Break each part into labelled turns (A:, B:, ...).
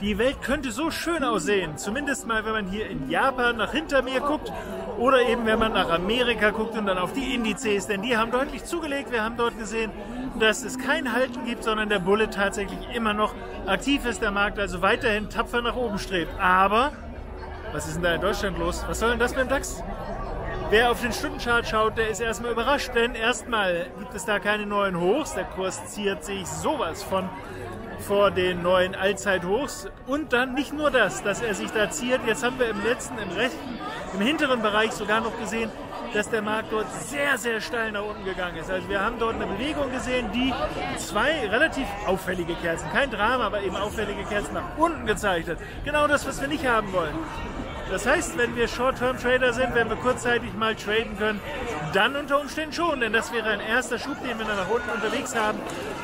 A: die Welt könnte so schön aussehen. Zumindest mal, wenn man hier in Japan nach hinter mir guckt oder eben wenn man nach Amerika guckt und dann auf die Indizes, denn die haben deutlich zugelegt. Wir haben dort gesehen, dass es kein Halten gibt, sondern der Bullet tatsächlich immer noch aktiv ist, der Markt also weiterhin tapfer nach oben strebt. Aber, was ist denn da in Deutschland los? Was soll denn das beim DAX? Wer auf den Stundenchart schaut, der ist erstmal überrascht, denn erstmal gibt es da keine neuen Hochs. Der Kurs ziert sich sowas von vor den neuen Allzeithochs. Und dann nicht nur das, dass er sich da ziert. Jetzt haben wir im letzten, im rechten, im hinteren Bereich sogar noch gesehen, dass der Markt dort sehr, sehr steil nach unten gegangen ist. Also wir haben dort eine Bewegung gesehen, die zwei relativ auffällige Kerzen, kein Drama, aber eben auffällige Kerzen nach unten gezeigt hat. Genau das, was wir nicht haben wollen. Das heißt, wenn wir Short-Term-Trader sind, wenn wir kurzzeitig mal traden können, dann unter Umständen schon, denn das wäre ein erster Schub, den wir dann nach unten unterwegs haben,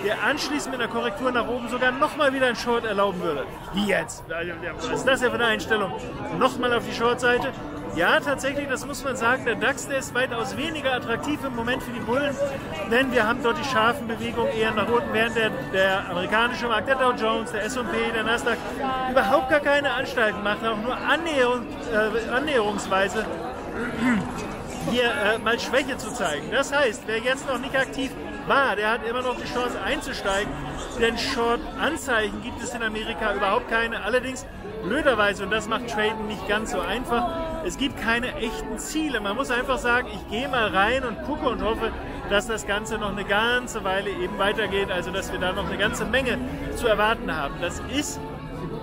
A: der anschließend mit einer Korrektur nach oben sogar nochmal wieder ein Short erlauben würde. Wie jetzt? Was ist das ja für eine Einstellung? Nochmal auf die Short-Seite, ja, tatsächlich, das muss man sagen. Der DAX, der ist weitaus weniger attraktiv im Moment für die Bullen, denn wir haben dort die scharfen Bewegungen eher nach unten, während der, der amerikanische Markt, der Dow Jones, der S&P, der Nasdaq überhaupt gar keine Anstalten machen, auch nur Annäherung, äh, annäherungsweise hier äh, mal Schwäche zu zeigen. Das heißt, wer jetzt noch nicht aktiv war, der hat immer noch die Chance einzusteigen, denn Short-Anzeichen gibt es in Amerika überhaupt keine. Allerdings blöderweise, und das macht Traden nicht ganz so einfach, es gibt keine echten Ziele. Man muss einfach sagen, ich gehe mal rein und gucke und hoffe, dass das Ganze noch eine ganze Weile eben weitergeht, also dass wir da noch eine ganze Menge zu erwarten haben. Das ist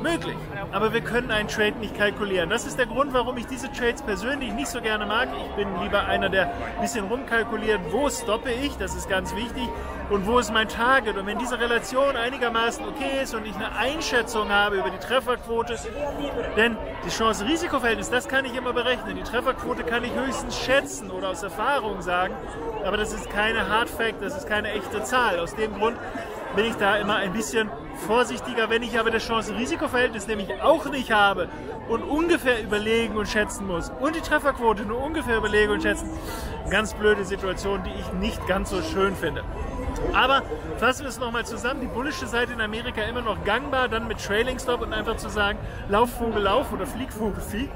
A: möglich. Aber wir können einen Trade nicht kalkulieren. Das ist der Grund, warum ich diese Trades persönlich nicht so gerne mag. Ich bin lieber einer, der ein bisschen rumkalkuliert, wo stoppe ich, das ist ganz wichtig, und wo ist mein Target. Und wenn diese Relation einigermaßen okay ist und ich eine Einschätzung habe über die Trefferquote, denn die Chance-Risiko-Verhältnis, das kann ich immer berechnen. Die Trefferquote kann ich höchstens schätzen oder aus Erfahrung sagen, aber das ist keine Hard Fact, das ist keine echte Zahl. Aus dem Grund bin ich da immer ein bisschen vorsichtiger, wenn ich aber das Chance-Risiko-Verhältnis nämlich auch nicht habe und ungefähr überlegen und schätzen muss und die Trefferquote nur ungefähr überlegen und schätzen. Ganz blöde Situation, die ich nicht ganz so schön finde. Aber fassen wir es nochmal zusammen. Die bullische Seite in Amerika immer noch gangbar, dann mit Trailing Stop und einfach zu sagen, Laufvogel, Lauf oder Fliegvogel, Flieg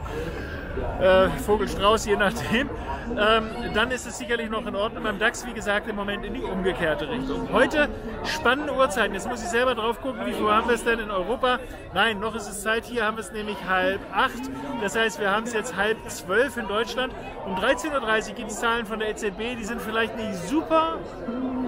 A: äh, Vogelstrauß, je nachdem, ähm, dann ist es sicherlich noch in Ordnung. Beim DAX, wie gesagt, im Moment in die umgekehrte Richtung. Heute spannende Uhrzeiten. Jetzt muss ich selber drauf gucken, wie viel haben wir es denn in Europa? Nein, noch ist es Zeit. Hier haben wir es nämlich halb acht. Das heißt, wir haben es jetzt halb zwölf in Deutschland. Um 13.30 Uhr gibt es Zahlen von der EZB, die sind vielleicht nicht super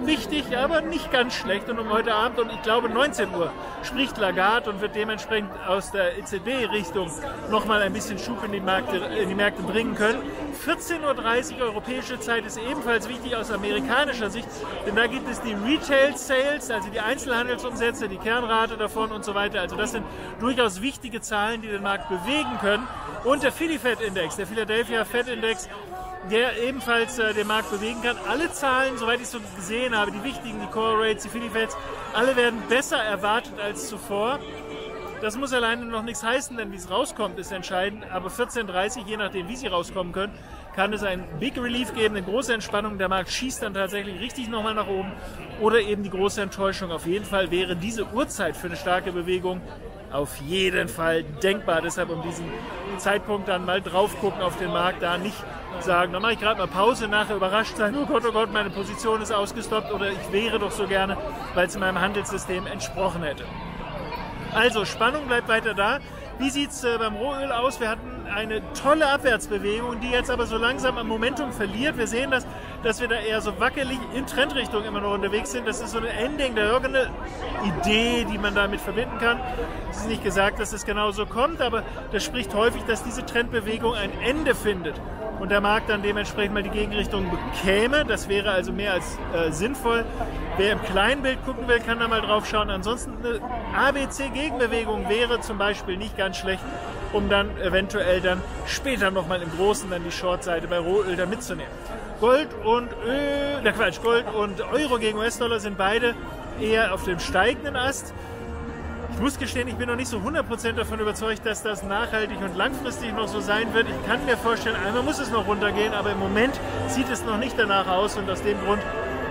A: wichtig, aber nicht ganz schlecht. Und um heute Abend, und ich glaube 19 Uhr, spricht Lagarde und wird dementsprechend aus der EZB-Richtung nochmal ein bisschen Schub in die Märkte in die Märkte bringen können. 14.30 Uhr europäische Zeit ist ebenfalls wichtig aus amerikanischer Sicht, denn da gibt es die Retail Sales, also die Einzelhandelsumsätze, die Kernrate davon und so weiter. Also das sind durchaus wichtige Zahlen, die den Markt bewegen können. Und der Philly Fed Index, der Philadelphia Fed Index, der ebenfalls äh, den Markt bewegen kann. Alle Zahlen, soweit ich so gesehen habe, die wichtigen, die Core Rates, die Philly alle werden besser erwartet als zuvor. Das muss alleine noch nichts heißen, denn wie es rauskommt, ist entscheidend. Aber 14.30 je nachdem, wie sie rauskommen können, kann es ein Big Relief geben, eine große Entspannung. Der Markt schießt dann tatsächlich richtig nochmal nach oben. Oder eben die große Enttäuschung. Auf jeden Fall wäre diese Uhrzeit für eine starke Bewegung auf jeden Fall denkbar. Deshalb um diesen Zeitpunkt dann mal drauf gucken auf den Markt, da nicht sagen, dann mache ich gerade mal Pause, nachher überrascht sein, oh Gott, oh Gott, meine Position ist ausgestoppt oder ich wäre doch so gerne, weil es in meinem Handelssystem entsprochen hätte. Also Spannung bleibt weiter da. Wie sieht es äh, beim Rohöl aus? Wir hatten eine tolle Abwärtsbewegung, die jetzt aber so langsam am Momentum verliert. Wir sehen das, dass wir da eher so wackelig in Trendrichtung immer noch unterwegs sind. Das ist so ein Ending, der irgendeine Idee, die man damit verbinden kann. Es ist nicht gesagt, dass es genau so kommt, aber das spricht häufig, dass diese Trendbewegung ein Ende findet und der Markt dann dementsprechend mal die Gegenrichtung bekäme. Das wäre also mehr als äh, sinnvoll. Wer im kleinen Bild gucken will, kann da mal drauf schauen. Ansonsten eine ABC-Gegenbewegung wäre zum Beispiel nicht ganz schlecht, um dann eventuell dann später nochmal im Großen dann die Short-Seite bei Rohöl da mitzunehmen. Gold und Öl, na Quatsch, Gold und Euro gegen US-Dollar sind beide eher auf dem steigenden Ast. Ich muss gestehen, ich bin noch nicht so 100% davon überzeugt, dass das nachhaltig und langfristig noch so sein wird. Ich kann mir vorstellen, einmal muss es noch runtergehen, aber im Moment sieht es noch nicht danach aus und aus dem Grund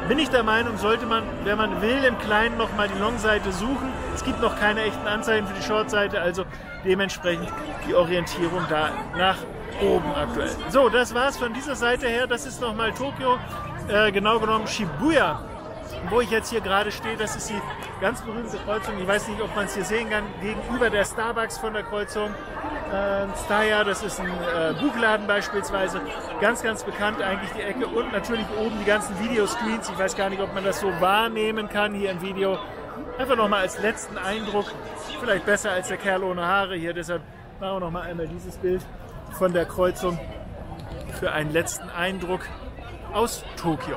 A: bin ich der Meinung, sollte man, wenn man will, im Kleinen nochmal die Long-Seite suchen. Es gibt noch keine echten Anzeigen für die Short-Seite, also dementsprechend die Orientierung da nach oben aktuell. So, das war's von dieser Seite her. Das ist nochmal Tokio, äh, genau genommen Shibuya wo ich jetzt hier gerade stehe, das ist die ganz berühmte Kreuzung. Ich weiß nicht, ob man es hier sehen kann, gegenüber der Starbucks von der Kreuzung. Äh, Staya, das ist ein äh, Buchladen beispielsweise. Ganz, ganz bekannt eigentlich die Ecke. Und natürlich oben die ganzen Videoscreens. Ich weiß gar nicht, ob man das so wahrnehmen kann hier im Video. Einfach nochmal als letzten Eindruck. Vielleicht besser als der Kerl ohne Haare hier. Deshalb machen wir nochmal einmal dieses Bild von der Kreuzung für einen letzten Eindruck aus Tokio.